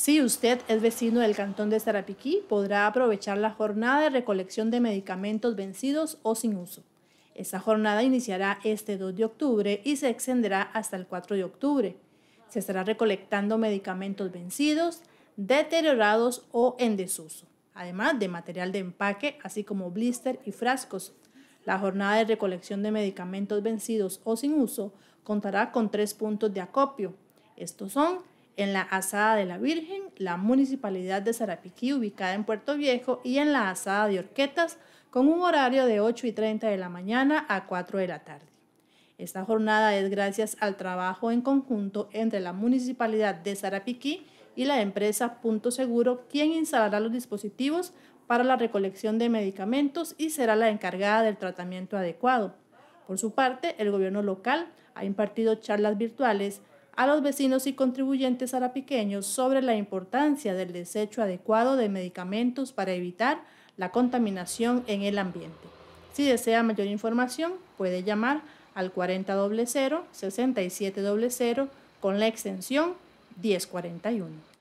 Si usted es vecino del cantón de Sarapiquí, podrá aprovechar la jornada de recolección de medicamentos vencidos o sin uso. Esta jornada iniciará este 2 de octubre y se extenderá hasta el 4 de octubre. Se estará recolectando medicamentos vencidos, deteriorados o en desuso, además de material de empaque, así como blister y frascos. La jornada de recolección de medicamentos vencidos o sin uso contará con tres puntos de acopio. Estos son en la Asada de la Virgen, la Municipalidad de Sarapiquí, ubicada en Puerto Viejo, y en la Asada de Orquetas, con un horario de 8 y 30 de la mañana a 4 de la tarde. Esta jornada es gracias al trabajo en conjunto entre la Municipalidad de Sarapiquí y la empresa Punto Seguro, quien instalará los dispositivos para la recolección de medicamentos y será la encargada del tratamiento adecuado. Por su parte, el gobierno local ha impartido charlas virtuales a los vecinos y contribuyentes arapiqueños sobre la importancia del desecho adecuado de medicamentos para evitar la contaminación en el ambiente. Si desea mayor información, puede llamar al 4000 6700 con la extensión 1041.